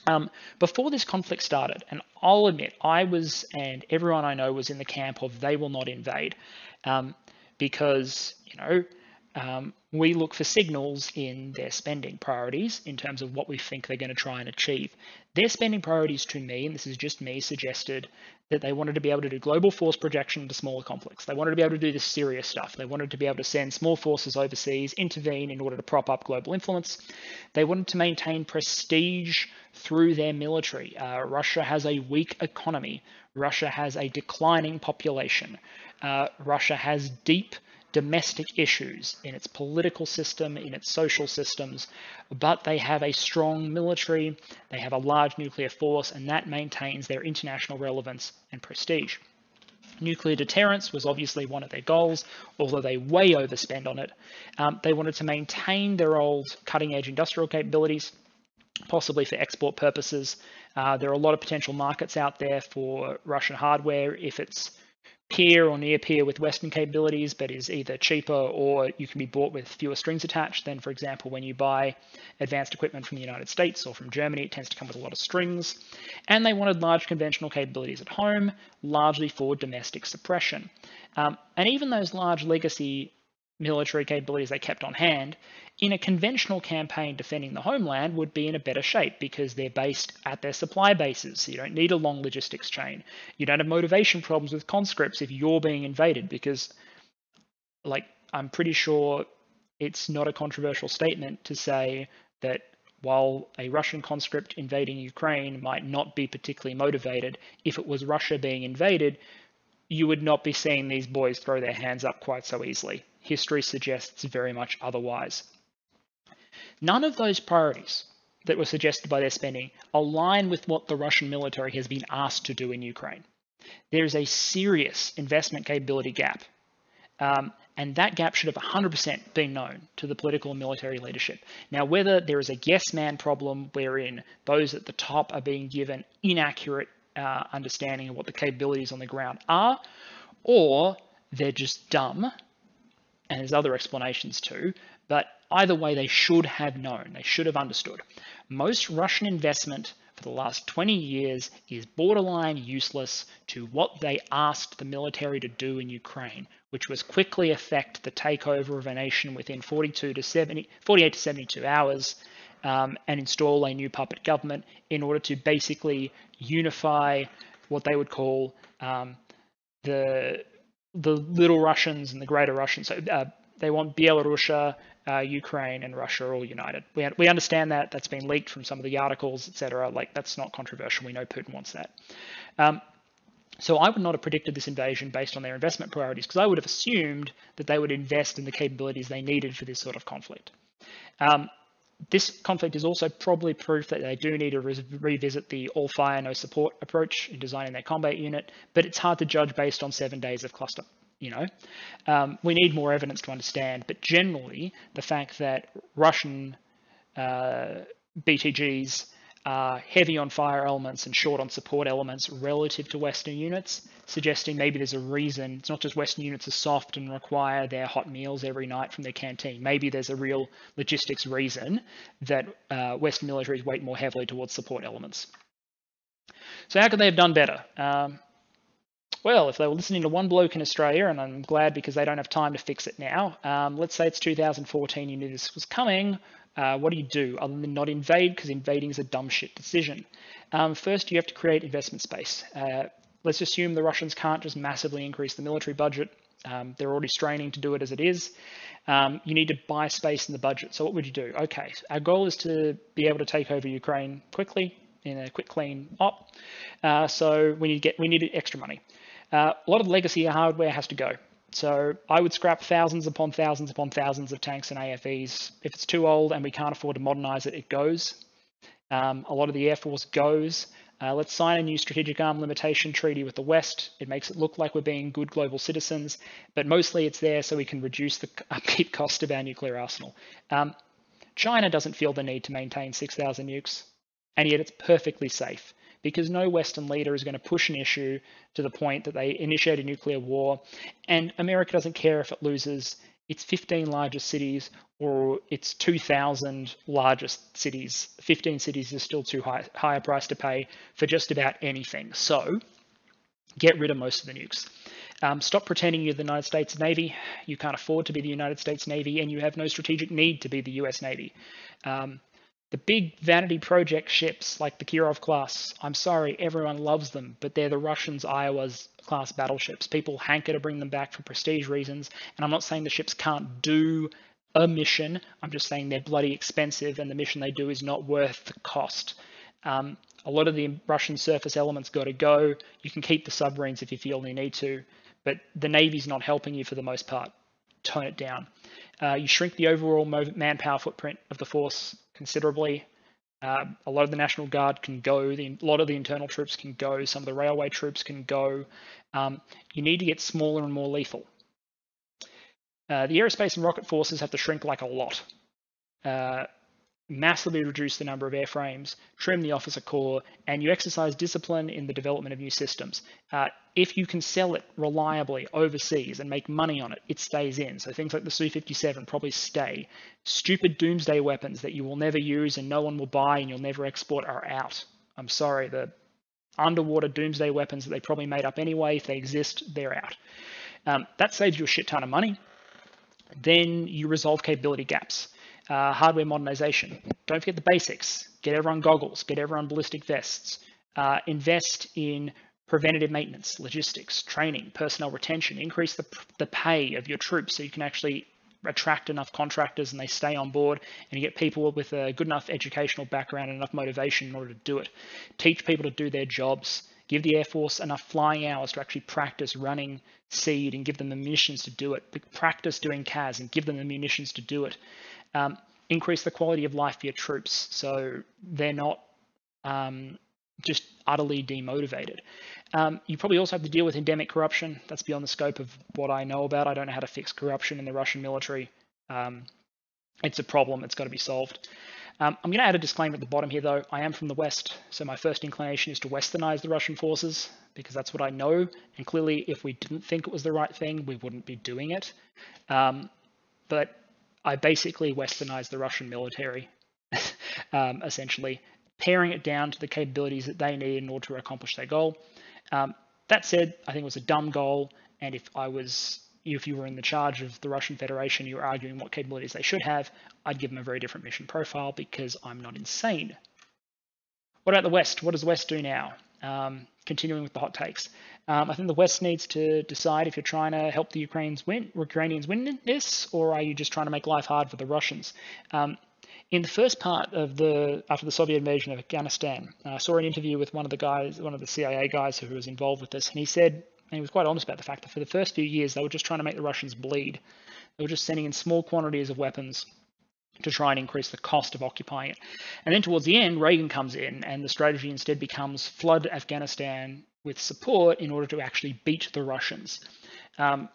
Um, before this conflict started, and I'll admit, I was, and everyone I know was in the camp of they will not invade, um, because, you know, um, we look for signals in their spending priorities in terms of what we think they're going to try and achieve. Their spending priorities to me, and this is just me, suggested that they wanted to be able to do global force projection into smaller conflicts. They wanted to be able to do this serious stuff. They wanted to be able to send small forces overseas, intervene in order to prop up global influence. They wanted to maintain prestige through their military. Uh, Russia has a weak economy. Russia has a declining population. Uh, Russia has deep domestic issues in its political system, in its social systems, but they have a strong military, they have a large nuclear force, and that maintains their international relevance and prestige. Nuclear deterrence was obviously one of their goals, although they way overspend on it. Um, they wanted to maintain their old cutting edge industrial capabilities, possibly for export purposes. Uh, there are a lot of potential markets out there for Russian hardware if it's peer or near peer with Western capabilities, but is either cheaper or you can be bought with fewer strings attached than, for example, when you buy advanced equipment from the United States or from Germany, it tends to come with a lot of strings. And they wanted large conventional capabilities at home, largely for domestic suppression. Um, and even those large legacy military capabilities they kept on hand, in a conventional campaign defending the homeland would be in a better shape because they're based at their supply bases. You don't need a long logistics chain. You don't have motivation problems with conscripts if you're being invaded because, like, I'm pretty sure it's not a controversial statement to say that while a Russian conscript invading Ukraine might not be particularly motivated, if it was Russia being invaded, you would not be seeing these boys throw their hands up quite so easily. History suggests very much otherwise. None of those priorities that were suggested by their spending align with what the Russian military has been asked to do in Ukraine. There is a serious investment capability gap, um, and that gap should have 100% been known to the political and military leadership. Now, whether there is a yes man problem wherein those at the top are being given inaccurate uh, understanding of what the capabilities on the ground are, or they're just dumb, and there's other explanations too, but either way, they should have known, they should have understood. Most Russian investment for the last 20 years is borderline useless to what they asked the military to do in Ukraine, which was quickly effect the takeover of a nation within 42 to 70, 48 to 72 hours um, and install a new puppet government in order to basically unify what they would call um, the the little Russians and the greater Russians. So uh, they want Belarusia, uh, Ukraine, and Russia all united. We, we understand that. That's been leaked from some of the articles, etc. Like that's not controversial. We know Putin wants that. Um, so I would not have predicted this invasion based on their investment priorities because I would have assumed that they would invest in the capabilities they needed for this sort of conflict. Um, this conflict is also probably proof that they do need to re revisit the all fire, no support approach in designing their combat unit, but it's hard to judge based on seven days of cluster. You know, um, we need more evidence to understand, but generally, the fact that Russian uh, BTGs heavy on fire elements and short on support elements relative to Western units, suggesting maybe there's a reason. It's not just Western units are soft and require their hot meals every night from their canteen. Maybe there's a real logistics reason that uh, Western militaries weight more heavily towards support elements. So how could they have done better? Um, well, if they were listening to one bloke in Australia, and I'm glad because they don't have time to fix it now, um, let's say it's 2014, you knew this was coming, uh, what do you do other than not invade? Because invading is a dumb shit decision. Um, first, you have to create investment space. Uh, let's assume the Russians can't just massively increase the military budget. Um, they're already straining to do it as it is. Um, you need to buy space in the budget. So what would you do? Okay, our goal is to be able to take over Ukraine quickly in a quick, clean op. Uh, so we need to get we need extra money. Uh, a lot of legacy hardware has to go. So I would scrap thousands upon thousands upon thousands of tanks and AFVs. If it's too old and we can't afford to modernize it, it goes. Um, a lot of the Air Force goes. Uh, let's sign a new strategic arm limitation treaty with the West. It makes it look like we're being good global citizens, but mostly it's there so we can reduce the upkeep cost of our nuclear arsenal. Um, China doesn't feel the need to maintain 6,000 nukes, and yet it's perfectly safe because no Western leader is going to push an issue to the point that they initiate a nuclear war. And America doesn't care if it loses its 15 largest cities or its 2,000 largest cities. 15 cities is still too high, high a price to pay for just about anything. So get rid of most of the nukes. Um, stop pretending you're the United States Navy. You can't afford to be the United States Navy, and you have no strategic need to be the US Navy. Um, the big vanity project ships like the Kirov class, I'm sorry, everyone loves them, but they're the Russians' Iowa's class battleships. People hanker to bring them back for prestige reasons, and I'm not saying the ships can't do a mission. I'm just saying they're bloody expensive, and the mission they do is not worth the cost. Um, a lot of the Russian surface elements got to go. You can keep the submarines if you feel you need to, but the Navy's not helping you for the most part. Tone it down. Uh, you shrink the overall manpower footprint of the force considerably. Uh, a lot of the National Guard can go, the, a lot of the internal troops can go, some of the railway troops can go. Um, you need to get smaller and more lethal. Uh, the aerospace and rocket forces have to shrink like a lot. Uh, massively reduce the number of airframes, trim the officer corps, and you exercise discipline in the development of new systems. Uh, if you can sell it reliably overseas and make money on it, it stays in. So things like the Su-57 probably stay. Stupid doomsday weapons that you will never use and no one will buy and you'll never export are out. I'm sorry, the underwater doomsday weapons that they probably made up anyway, if they exist, they're out. Um, that saves you a shit ton of money. Then you resolve capability gaps. Uh, hardware modernization. Don't forget the basics. Get everyone goggles, get everyone ballistic vests. Uh, invest in preventative maintenance, logistics, training, personnel retention. Increase the, the pay of your troops so you can actually attract enough contractors and they stay on board and you get people with a good enough educational background and enough motivation in order to do it. Teach people to do their jobs. Give the Air Force enough flying hours to actually practice running SEAD and give them the munitions to do it. Practice doing CAS and give them the munitions to do it. Um, increase the quality of life for your troops so they're not um, just utterly demotivated. Um, you probably also have to deal with endemic corruption. That's beyond the scope of what I know about. I don't know how to fix corruption in the Russian military. Um, it's a problem. It's got to be solved. Um, I'm going to add a disclaimer at the bottom here, though. I am from the West, so my first inclination is to westernize the Russian forces because that's what I know. And clearly, if we didn't think it was the right thing, we wouldn't be doing it. Um, but I basically westernized the Russian military, um, essentially, paring it down to the capabilities that they need in order to accomplish their goal. Um, that said, I think it was a dumb goal, and if I was, if you were in the charge of the Russian Federation, you were arguing what capabilities they should have, I'd give them a very different mission profile because I'm not insane. What about the West? What does the West do now? Um, continuing with the hot takes. Um, I think the West needs to decide if you're trying to help the Ukrainians win, Ukrainians win this, or are you just trying to make life hard for the Russians? Um, in the first part of the after the Soviet invasion of Afghanistan, I saw an interview with one of the guys, one of the CIA guys who was involved with this, and he said, and he was quite honest about the fact that for the first few years they were just trying to make the Russians bleed. They were just sending in small quantities of weapons to try and increase the cost of occupying it. And then towards the end, Reagan comes in, and the strategy instead becomes flood Afghanistan with support in order to actually beat the Russians. Um,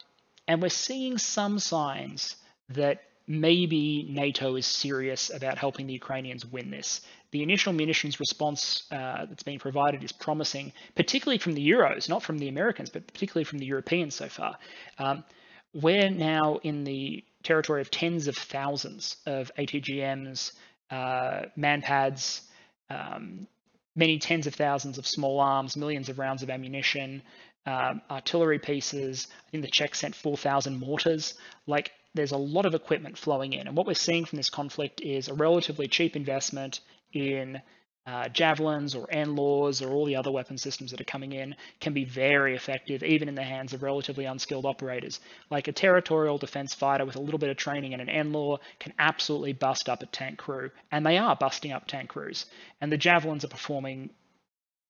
and we're seeing some signs that maybe NATO is serious about helping the Ukrainians win this. The initial munitions response uh, that's being provided is promising, particularly from the Euros, not from the Americans, but particularly from the Europeans so far. Um, we're now in the territory of tens of thousands of ATGMs, uh, manpads, um, many tens of thousands of small arms, millions of rounds of ammunition, um, artillery pieces. I think the Czechs sent 4,000 mortars. Like there's a lot of equipment flowing in. And what we're seeing from this conflict is a relatively cheap investment in uh, javelins or NLAWs or all the other weapon systems that are coming in can be very effective, even in the hands of relatively unskilled operators. Like a territorial defense fighter with a little bit of training and an NLAW can absolutely bust up a tank crew, and they are busting up tank crews. And the javelins are performing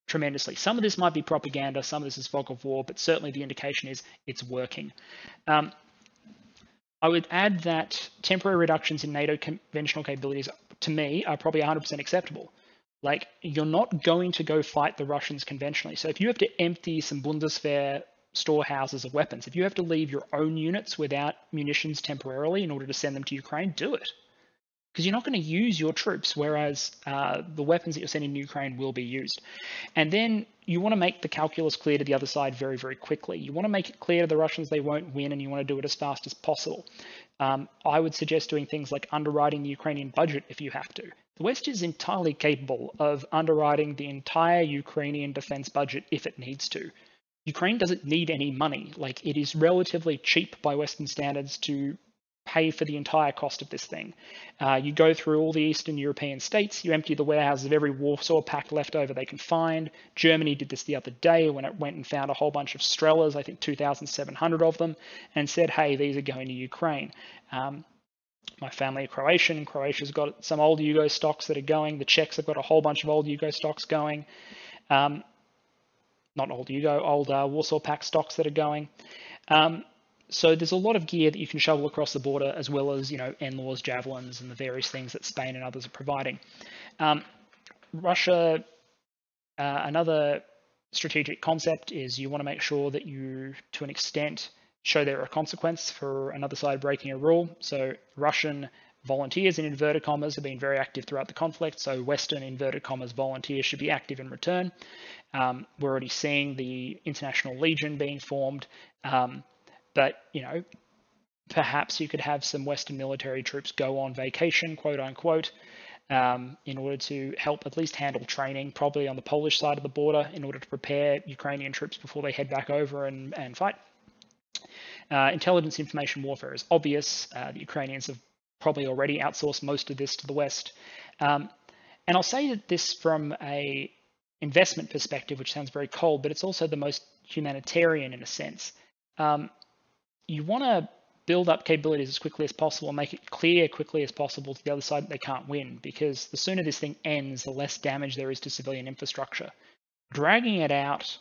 tremendously. Some of this might be propaganda, some of this is fog of war, but certainly the indication is it's working. Um, I would add that temporary reductions in NATO conventional capabilities, to me, are probably 100% acceptable. Like, you're not going to go fight the Russians conventionally. So if you have to empty some Bundeswehr storehouses of weapons, if you have to leave your own units without munitions temporarily in order to send them to Ukraine, do it because you're not going to use your troops, whereas uh, the weapons that you're sending to Ukraine will be used. And then you want to make the calculus clear to the other side very, very quickly. You want to make it clear to the Russians they won't win, and you want to do it as fast as possible. Um, I would suggest doing things like underwriting the Ukrainian budget if you have to. The West is entirely capable of underwriting the entire Ukrainian defense budget if it needs to. Ukraine doesn't need any money. Like it is relatively cheap by Western standards to pay for the entire cost of this thing. Uh, you go through all the Eastern European states, you empty the warehouses of every Warsaw Pact leftover they can find. Germany did this the other day when it went and found a whole bunch of Strelas, I think 2,700 of them, and said, hey, these are going to Ukraine. Um, my family are Croatian. Croatia's got some old Yugo stocks that are going. The Czechs have got a whole bunch of old Yugo stocks going. Um, not old Yugo, old uh, Warsaw Pact stocks that are going. Um, so there's a lot of gear that you can shovel across the border, as well as you know NLAWs, javelins, and the various things that Spain and others are providing. Um, Russia, uh, another strategic concept is you want to make sure that you, to an extent, show there a consequence for another side breaking a rule. So Russian volunteers in inverted commas have been very active throughout the conflict. So Western inverted commas volunteers should be active in return. Um, we're already seeing the International Legion being formed. Um, but, you know, perhaps you could have some Western military troops go on vacation, quote unquote, um, in order to help at least handle training, probably on the Polish side of the border, in order to prepare Ukrainian troops before they head back over and, and fight. Uh, intelligence information warfare is obvious. Uh, the Ukrainians have probably already outsourced most of this to the West. Um, and I'll say that this from a investment perspective, which sounds very cold, but it's also the most humanitarian in a sense. Um, you want to build up capabilities as quickly as possible and make it clear quickly as possible to the other side that they can't win because the sooner this thing ends, the less damage there is to civilian infrastructure. Dragging it out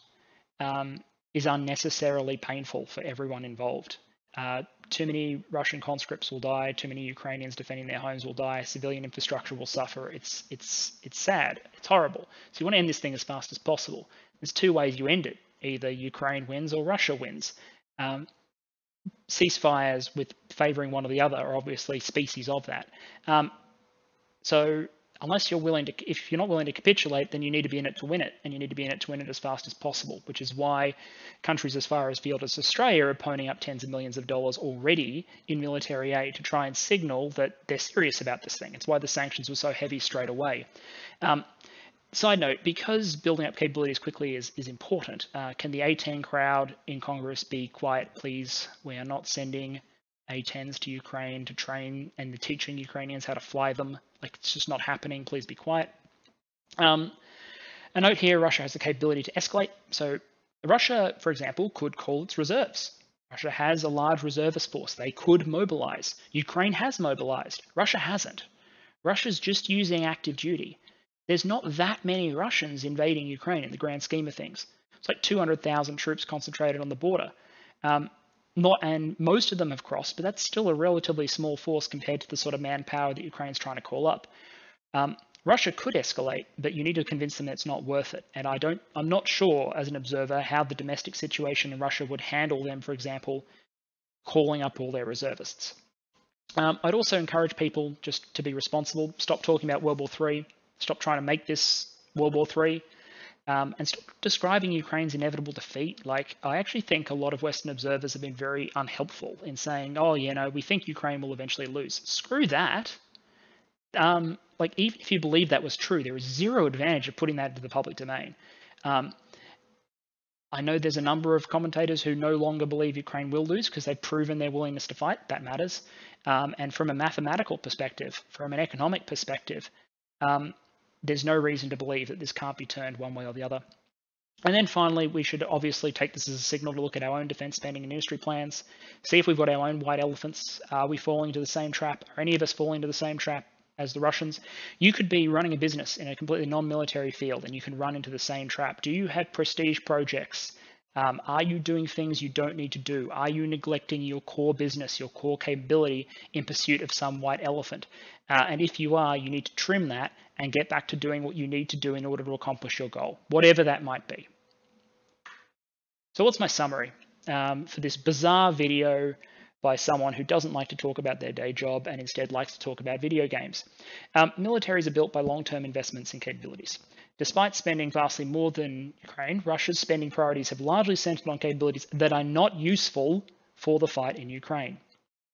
um, is unnecessarily painful for everyone involved. Uh, too many Russian conscripts will die. Too many Ukrainians defending their homes will die. Civilian infrastructure will suffer. It's it's it's sad. It's horrible. So you want to end this thing as fast as possible. There's two ways you end it: either Ukraine wins or Russia wins. Um, ceasefires with favouring one or the other are obviously species of that. Um, so unless you're willing to, if you're not willing to capitulate, then you need to be in it to win it, and you need to be in it to win it as fast as possible, which is why countries as far as afield as Australia are ponying up tens of millions of dollars already in military aid to try and signal that they're serious about this thing. It's why the sanctions were so heavy straight away. Um, side note, because building up capabilities quickly is, is important, uh, can the A10 crowd in Congress be quiet, please? We are not sending A10s to Ukraine to train and teaching Ukrainians how to fly them. Like, it's just not happening. Please be quiet. Um, a note here, Russia has the capability to escalate. So Russia, for example, could call its reserves. Russia has a large reservist force. They could mobilize. Ukraine has mobilized. Russia hasn't. Russia's just using active duty. There's not that many Russians invading Ukraine in the grand scheme of things. It's like 200,000 troops concentrated on the border. Um, not and most of them have crossed, but that's still a relatively small force compared to the sort of manpower that Ukraine's trying to call up. Um, Russia could escalate, but you need to convince them it's not worth it. And I don't, I'm not sure as an observer how the domestic situation in Russia would handle them, for example, calling up all their reservists. Um, I'd also encourage people just to be responsible, stop talking about World War III, stop trying to make this World War III um, and describing Ukraine's inevitable defeat. Like, I actually think a lot of Western observers have been very unhelpful in saying, oh, you know, we think Ukraine will eventually lose. Screw that. Um, like, even if you believe that was true, there is zero advantage of putting that into the public domain. Um, I know there's a number of commentators who no longer believe Ukraine will lose because they've proven their willingness to fight. That matters. Um, and from a mathematical perspective, from an economic perspective, um, there's no reason to believe that this can't be turned one way or the other. And then finally, we should obviously take this as a signal to look at our own defense spending and industry plans, see if we've got our own white elephants. Are we falling into the same trap? Are any of us falling into the same trap as the Russians? You could be running a business in a completely non-military field and you can run into the same trap. Do you have prestige projects um, are you doing things you don't need to do? Are you neglecting your core business, your core capability in pursuit of some white elephant? Uh, and if you are, you need to trim that and get back to doing what you need to do in order to accomplish your goal, whatever that might be. So what's my summary um, for this bizarre video by someone who doesn't like to talk about their day job and instead likes to talk about video games? Um, militaries are built by long-term investments in capabilities. Despite spending vastly more than Ukraine, Russia's spending priorities have largely centered on capabilities that are not useful for the fight in Ukraine.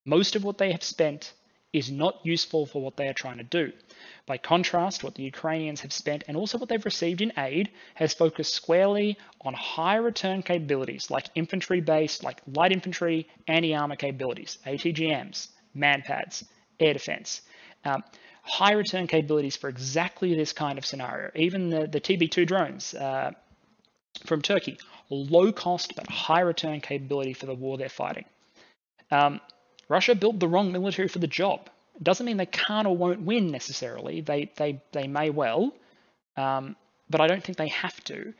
Most of what they have spent is not useful for what they are trying to do. By contrast, what the Ukrainians have spent and also what they've received in aid has focused squarely on high return capabilities like infantry based, like light infantry, anti armor capabilities, ATGMs, manpads, air defense. Um, high return capabilities for exactly this kind of scenario. Even the, the TB2 drones uh, from Turkey, low cost but high return capability for the war they're fighting. Um, Russia built the wrong military for the job. It doesn't mean they can't or won't win necessarily. They they they may well, um, but I don't think they have to.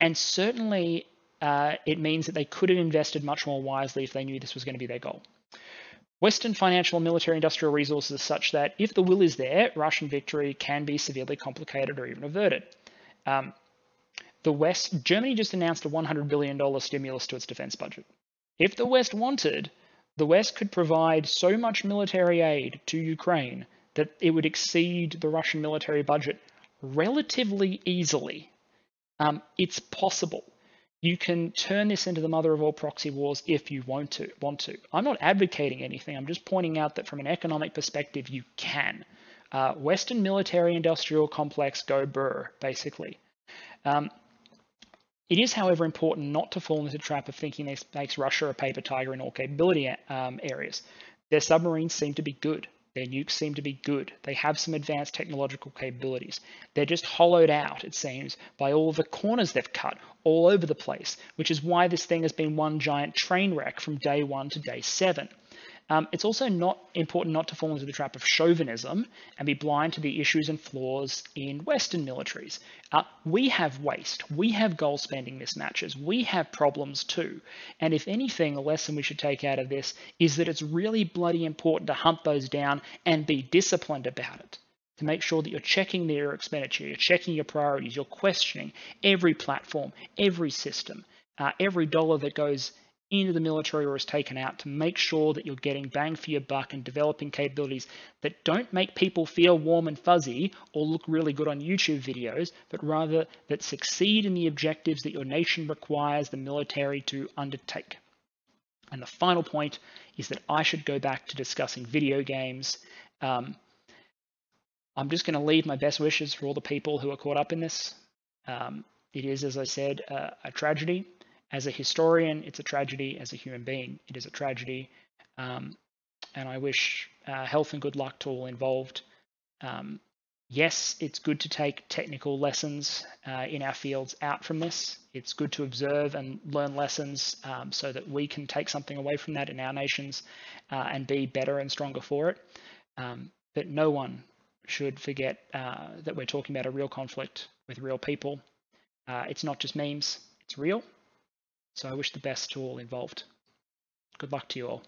And certainly, uh, it means that they could have invested much more wisely if they knew this was going to be their goal. Western financial and military industrial resources are such that if the will is there, Russian victory can be severely complicated or even averted. Um, the West, Germany just announced a $100 billion stimulus to its defense budget. If the West wanted, the West could provide so much military aid to Ukraine that it would exceed the Russian military budget relatively easily. Um, it's possible you can turn this into the mother of all proxy wars if you want to. Want to. I'm not advocating anything. I'm just pointing out that from an economic perspective, you can. Uh, Western military industrial complex go burr, basically. Um, It is, however, important not to fall into the trap of thinking this makes Russia a paper tiger in all capability um, areas. Their submarines seem to be good. Their nukes seem to be good. They have some advanced technological capabilities. They're just hollowed out, it seems, by all the corners they've cut all over the place, which is why this thing has been one giant train wreck from day one to day seven. Um, it's also not important not to fall into the trap of chauvinism and be blind to the issues and flaws in Western militaries. Uh, we have waste, we have goal spending mismatches, we have problems too. And if anything, a lesson we should take out of this is that it's really bloody important to hunt those down and be disciplined about it. To make sure that you're checking your expenditure, you're checking your priorities, you're questioning every platform, every system, uh, every dollar that goes into the military or is taken out to make sure that you're getting bang for your buck and developing capabilities that don't make people feel warm and fuzzy or look really good on YouTube videos, but rather that succeed in the objectives that your nation requires the military to undertake. And the final point is that I should go back to discussing video games. Um, I'm just going to leave my best wishes for all the people who are caught up in this. Um, it is, as I said, uh, a tragedy as a historian, it's a tragedy. As a human being, it is a tragedy. Um, and I wish uh, health and good luck to all involved. Um, yes, it's good to take technical lessons uh, in our fields out from this. It's good to observe and learn lessons um, so that we can take something away from that in our nations uh, and be better and stronger for it. Um, but no one should forget uh, that we're talking about a real conflict with real people. Uh, it's not just memes, it's real. So I wish the best to all involved. Good luck to you all.